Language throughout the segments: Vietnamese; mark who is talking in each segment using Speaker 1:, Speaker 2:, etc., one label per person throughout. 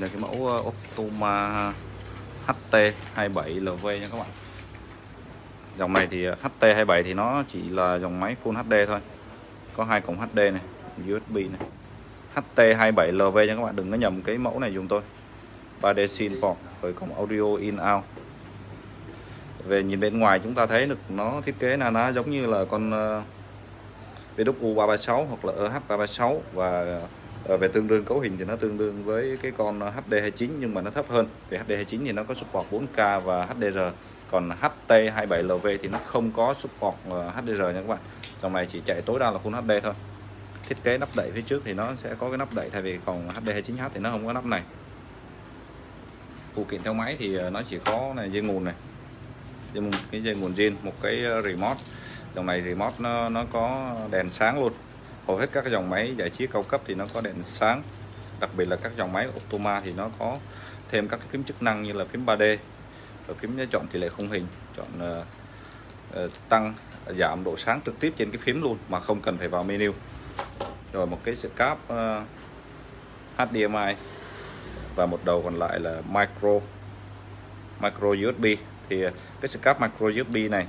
Speaker 1: là cái mẫu ờ, Optoma HT27LV nha các bạn. Dòng này thì ờ, HT27 thì nó chỉ là dòng máy Full HD thôi. Có hai cổng HD này USB này. HT27LV nha các bạn, đừng có nhầm cái mẫu này dùng tôi. 3D SYNC port rồi cổng audio in out. Về nhìn bên ngoài chúng ta thấy được nó thiết kế là nó giống như là con ờ, VW336 hoặc là EH 336 và Ờ, về tương đương cấu hình thì nó tương đương với cái con HD 29 nhưng mà nó thấp hơn. Vì HD 29 thì nó có support 4K và HDR còn HT27LV thì nó không có support ờ, HDR nha các bạn. Dòng này chỉ chạy tối đa là Full HD thôi. Thiết kế nắp đậy phía trước thì nó sẽ có cái nắp đậy, thay vì còn HD29H thì nó không có nắp này. Phụ kiện theo máy thì ờ, nó chỉ có này, dây nguồn này. Dây nguồn, cái dây nguồn zin, một cái remote. Dòng này remote nó nó có đèn sáng luôn hầu hết các dòng máy giải trí cao cấp thì nó có đèn sáng. Đặc biệt là các dòng máy Optoma thì nó có thêm các cái phím chức năng như là phím 3D rồi phím chọn tỷ lệ khung hình chọn uh, uh, tăng giảm độ sáng trực tiếp trên cái phím luôn mà không cần phải vào menu. Rồi một cái cáp uh, ờ, HDMI và một đầu còn lại là micro micro USB thì cái cáp micro USB này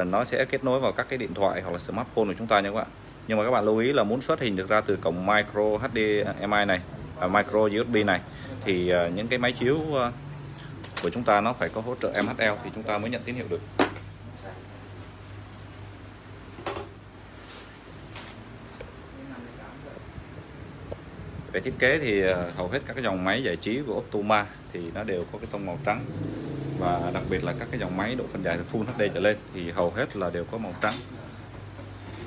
Speaker 1: uh, nó sẽ kết nối vào các cái điện thoại hoặc là smartphone của chúng ta nha các bạn nhưng mà các bạn lưu ý là muốn xuất hình được ra từ cổng micro HDMI này à, micro USB này thì à, những cái máy chiếu à, của chúng ta nó phải có hỗ trợ MHL thì chúng ta mới nhận tín hiệu được. Về thiết kế thì à, hầu hết các cái dòng máy giải trí của Optoma thì nó đều có cái tông màu trắng. Và đặc biệt là các cái dòng máy độ phân giải từ Full HD trở lên thì hầu hết là đều có màu trắng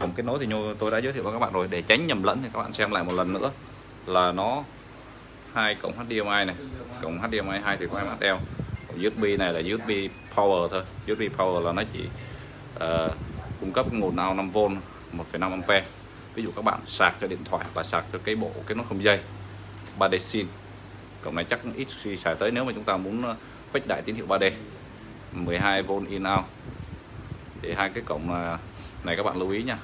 Speaker 1: cổng kết nối thì như tôi đã giới thiệu với các bạn rồi. Để tránh nhầm lẫn thì các bạn xem lại một lần nữa. Là nó hai cổng HDMI này. Cổng HDMI 2 thì có đeo. USB này là USB power thôi. USB power là nó chỉ uh, cung cấp nguồn nào 5V 1,5 A ví dụ các bạn sạc cho điện thoại và sạc cho cái bộ kết nối không dây 3D sin cổng này chắc ít khi xài tới nếu mà chúng ta muốn ờ, khuếch đại tín hiệu 3D 12V in out thì hai cái cổng ờ, này các bạn lưu ý nha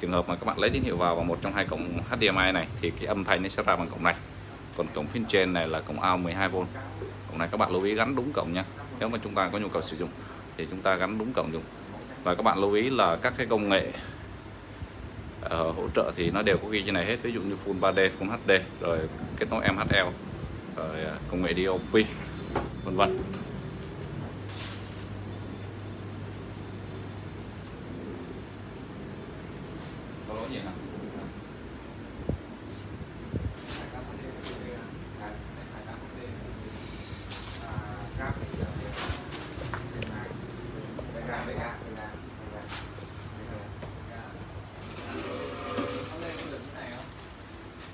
Speaker 1: trường hợp mà các bạn lấy tín hiệu vào vào một trong hai cổng HDMI này thì cái âm thanh nó sẽ ra bằng cổng này. Còn cổng phía trên này là cổng out 12V cổng này các bạn lưu ý gắn đúng cổng nha nếu mà chúng ta có nhu cầu sử dụng thì chúng ta gắn đúng cổng dùng. Và các bạn lưu ý là các cái công nghệ uh, hỗ trợ thì nó đều có ghi trên này hết. Ví dụ như Full 3D, Full HD rồi kết nối MHL rồi ờ, công nghệ DOP vân vân.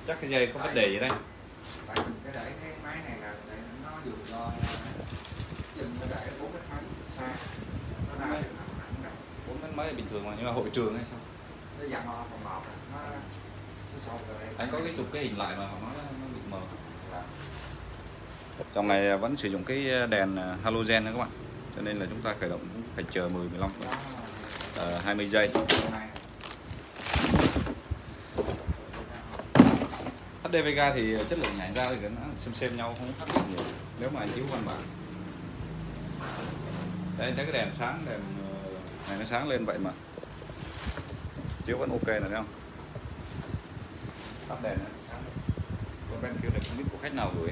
Speaker 1: Chắc cái dây có vấn đề gì đây
Speaker 2: cái cái máy này là để nó dùng cho chừng nó bốn mét mấy xa nó ra
Speaker 1: bốn mét mấy bình thường mà nhưng mà hội trường hay sao
Speaker 2: nó dặn vào phòng một nó sâu vào đây
Speaker 1: anh có cái chụp cái hình lại mà họ nói nó bị mờ. Trong này vẫn sử dụng cái đèn halogen nữa các bạn. Cho nên là chúng ta khởi động cũng phải chờ 10 15 phút. Uh, 20 giây. HDVGA thì chất lượng nhảy ra thì nó xem xem nhau không khác biệt nhiều. Nếu mà chiếu văn bản. Đây thấy cái đèn sáng đèn ờ, này nó sáng lên vậy mà chiếu vẫn ok này thấy không? Tắt đèn nữa con bên kia này không biết của khách nào gửi.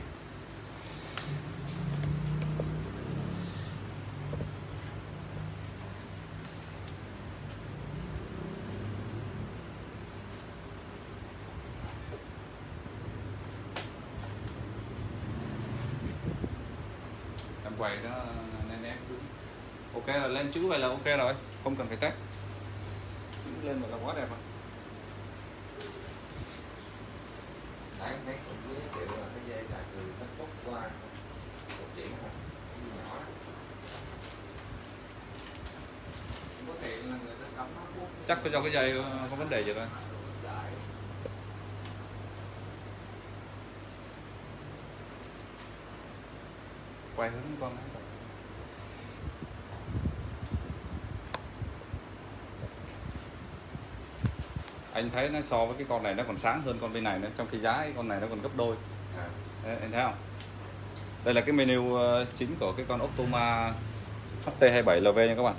Speaker 1: Em quay nó nên em ok là lên chữ vậy là ok rồi, không cần phải test lên vậy là quá đẹp rồi
Speaker 2: Đấy, em thấy cũng giới thiệu là cái dây là từ qua một thôi nhỏ. Không có tiện là người ta cắm nó bút
Speaker 1: chắc có do cái dây có vấn đề gì thôi quay hướng con ấy. Anh thấy nó so với cái con này nó còn sáng hơn con bên này nữa trong khi giá cái con này nó còn gấp đôi.
Speaker 2: À,
Speaker 1: Đấy, em thấy không? Đây là cái menu ờ, chính của cái con Optoma HT27LV nha các bạn.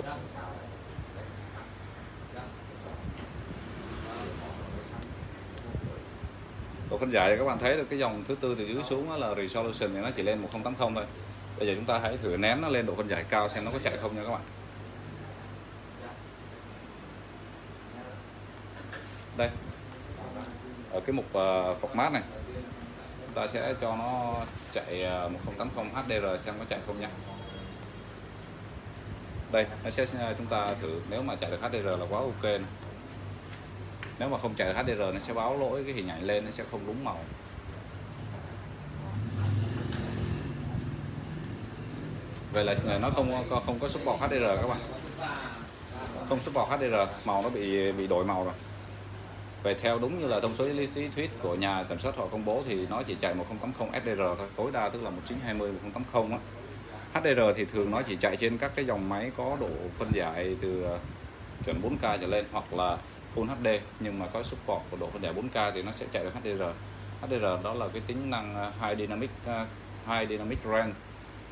Speaker 1: Độ phân giải thì các bạn thấy được cái dòng thứ tư từ dưới xuống là resolution thì nó chỉ lên 1080 thôi. Bây giờ chúng ta hãy thử nén nó lên độ phân giải cao xem nó có chạy không nha các bạn đây ở cái mục ờ, format này, chúng ta sẽ cho nó chạy ờ, 1080 HDR xem có chạy không nha. Đây, nó sẽ ờ, chúng ta thử, nếu mà chạy được HDR là quá ok này. nếu mà không chạy được HDR nó sẽ báo lỗi cái hình ảnh lên, nó sẽ không đúng màu. Vậy là nó không có không có support HDR các bạn. Không support HDR màu nó bị bị đổi màu rồi về theo đúng như là thông số lý thuyết của nhà sản xuất họ công bố thì nó chỉ chạy 1080 SDR thôi. Tối đa tức là 1920 1080 á. HDR thì thường nó chỉ chạy trên các cái dòng máy có độ phân giải từ ờ, chuẩn 4K trở lên hoặc là Full HD nhưng mà có support của độ phân giải 4K thì nó sẽ chạy được HDR HDR đó là cái tính năng ờ, High Dynamic ờ, High Dynamic Range.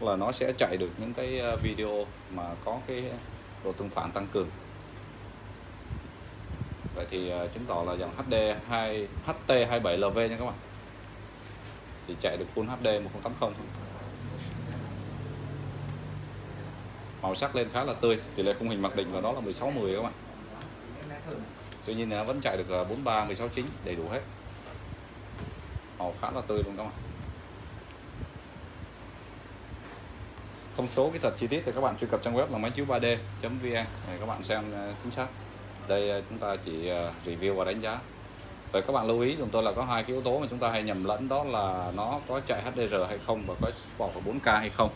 Speaker 1: Là nó sẽ chạy được những cái video mà có cái độ tương phản tăng cường vậy thì à, chứng tỏ là dòng HD 2 HT27LV nha các bạn. Thì chạy được Full HD 1080 thôi. Màu sắc lên khá là tươi, tỷ lệ khung hình mặc định vào đó là 16 10 các bạn. Tuy nhiên nó vẫn chạy được 43 16 9 đầy đủ hết. Màu khá là tươi luôn các bạn. Thông số kỹ thuật chi tiết thì các bạn truy cập trang web là máy chiếu 3D.vn để các bạn xem à, chính xác đây ờ, chúng ta chỉ ờ, review và đánh giá. Vậy các bạn lưu ý, chúng tôi là có hai cái yếu tố mà chúng ta hay nhầm lẫn, đó là nó có chạy HDR hay không và có support 4K hay không.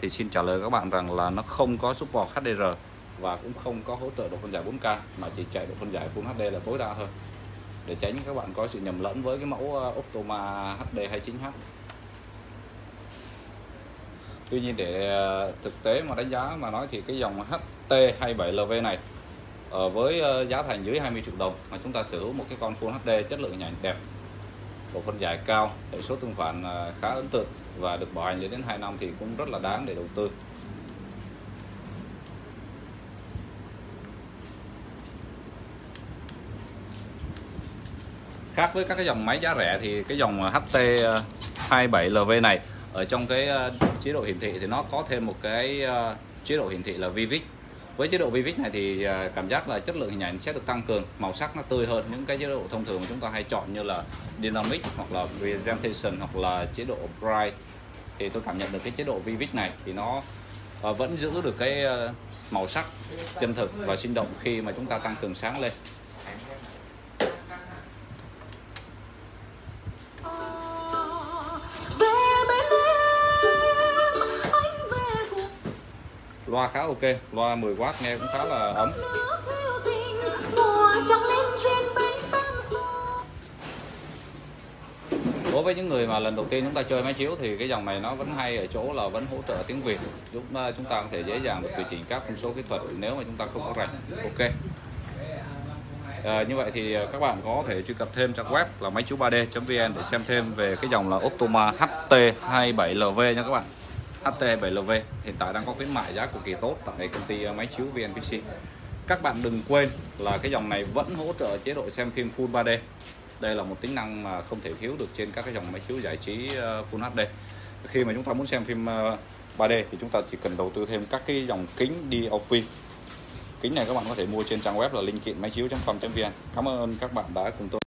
Speaker 1: Thì xin trả lời các bạn rằng là nó không có support HDR và cũng không có hỗ trợ độ phân giải 4K mà chỉ chạy độ phân giải Full HD là tối đa thôi. Để tránh các bạn có sự nhầm lẫn với cái mẫu ờ, Optoma HD 29H Tuy nhiên để thực tế mà đánh giá mà nói thì cái dòng HT27LV này Ờ, với ờ, giá thành dưới 20 triệu đồng mà chúng ta sở hữu một cái con Full HD chất lượng hình ảnh đẹp độ phân giải cao hệ số tương phản ờ, khá ấn tượng và được bảo hành lên đến 2 năm thì cũng rất là đáng để đầu tư. Khác với các cái dòng máy giá rẻ thì cái dòng HT27LV này, ở trong cái chế độ hiển thị thì nó có thêm một cái chế độ hiển thị là Vivid với chế độ Vivid này thì à, cảm giác là chất lượng hình ảnh sẽ được tăng cường. Màu sắc nó tươi hơn những cái chế độ thông thường mà chúng ta hay chọn như là Dynamic hoặc là Presentation hoặc là chế độ Bright. Thì tôi cảm nhận được cái chế độ Vivid này thì nó à, vẫn giữ được cái à, màu sắc chân thực và sinh động khi mà chúng ta tăng cường sáng lên. Loa khá ok loa 10W nghe cũng khá là ấm. Đối với những người mà lần đầu tiên chúng ta chơi máy chiếu thì cái dòng này nó vẫn hay ở chỗ là vẫn hỗ trợ tiếng Việt. Giúp à, chúng ta có thể dễ dàng được tùy chỉnh các thông số kỹ thuật nếu mà chúng ta không có rảnh ok. À, như vậy thì à, các bạn có thể truy cập thêm trang web là máy chiếu 3D.vn để xem thêm về cái dòng là Optoma HT27LV nha các bạn. HT7LV hiện tại đang có khuyến mại giá cực kỳ tốt tại công ty ờ, máy chiếu VNPC các bạn đừng quên là cái dòng này vẫn hỗ trợ chế độ xem phim Full 3D đây là một tính năng mà không thể thiếu được trên các cái dòng máy chiếu giải trí ờ, Full HD khi mà chúng ta muốn xem phim ờ, 3D thì chúng ta chỉ cần đầu tư thêm các cái dòng kính DOP kính này các bạn có thể mua trên trang web là linh kiện máy chiếu.com.vn cảm ơn các bạn đã cùng tôi